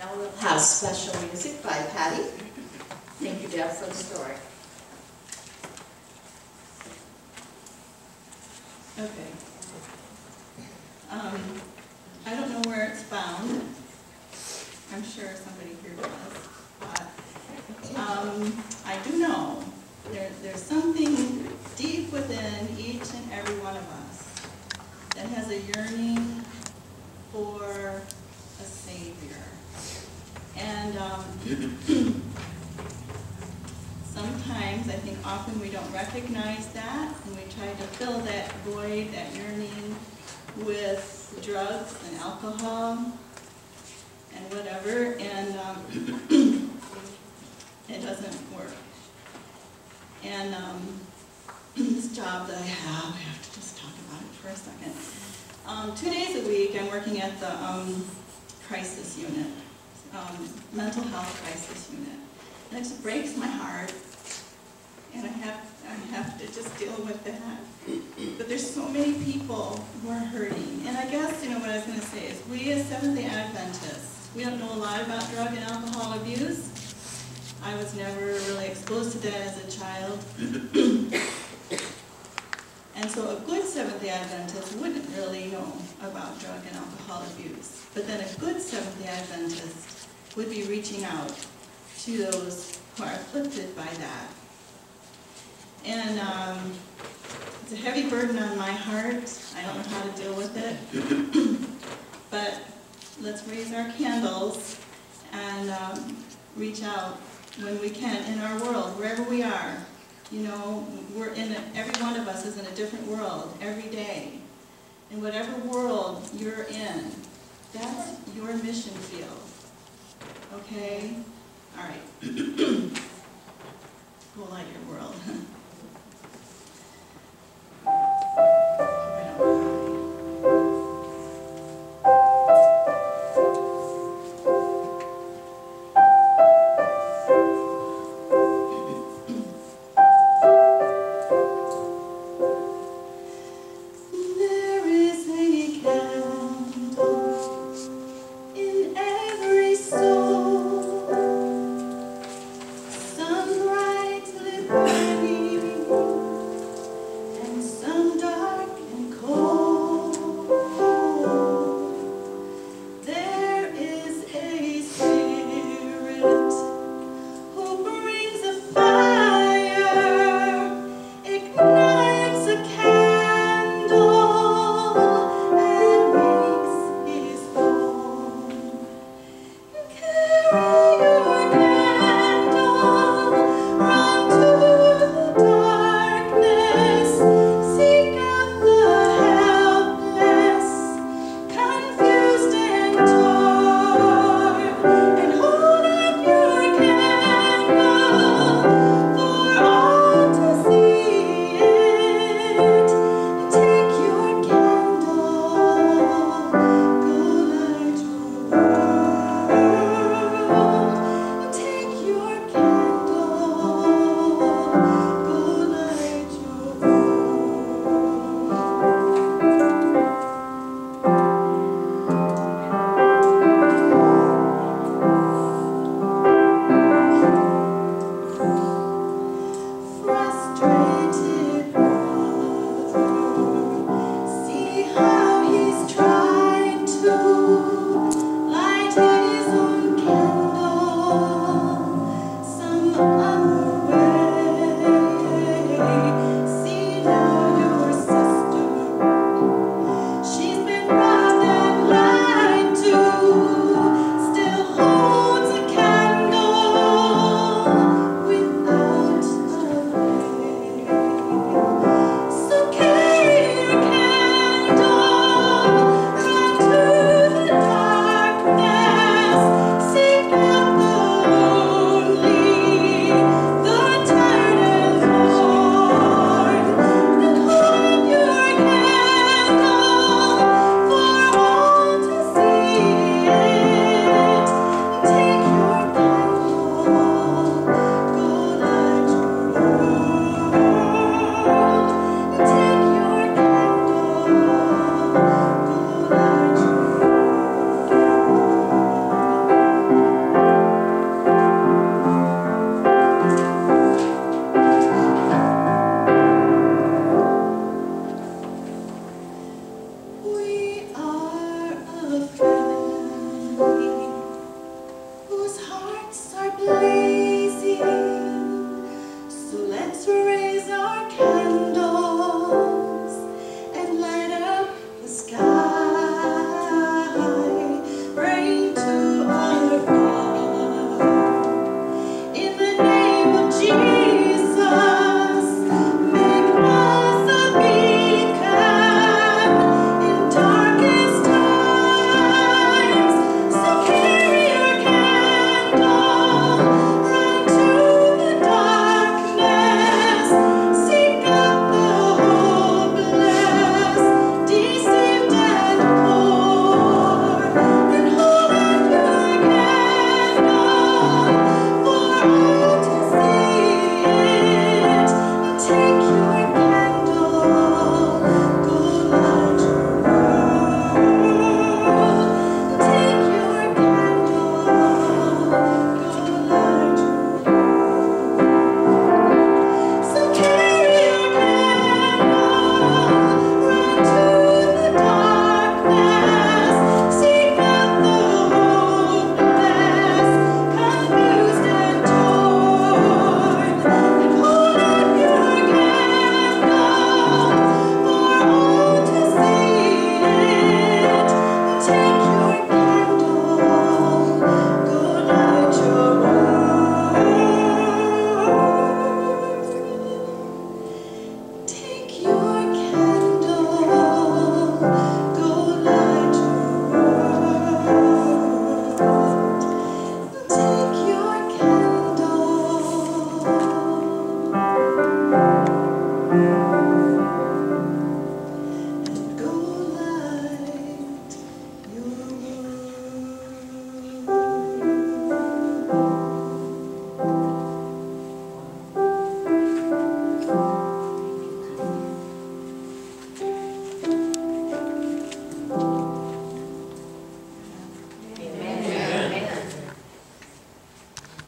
Now we'll have special music by Patty. Thank you, Deb, for the story. Okay. Um, I don't know where it's found. I'm sure somebody here does. But, um, I do know there, there's something deep within each and every one of us that has a yearning for a Savior. And, um, sometimes, I think often we don't recognize that, and we try to fill that void, that yearning, with drugs and alcohol and whatever, and um, it doesn't work. And um, this job that I have, I have to just talk about it for a second. Um, Two days a week, I'm working at the um, crisis unit, um, mental health crisis unit. And it just breaks my heart, and I have, I have to just deal with that. But there's so many people who are hurting, and I guess, you know, what I was gonna say is, we as Seventh-day Adventists, we don't know a lot about drug and alcohol abuse. I was never really exposed to that as a child. And so a good Seventh-day Adventist wouldn't really know about drug and alcohol abuse. But then a good Seventh-day Adventist would be reaching out to those who are afflicted by that. And um, it's a heavy burden on my heart. I don't know how to deal with it. But let's raise our candles and um, reach out when we can in our world, wherever we are. You know, we're in, a- every one of us is in a different world every day. In whatever world you're in, that's your mission field. Okay? All right. Go light your world.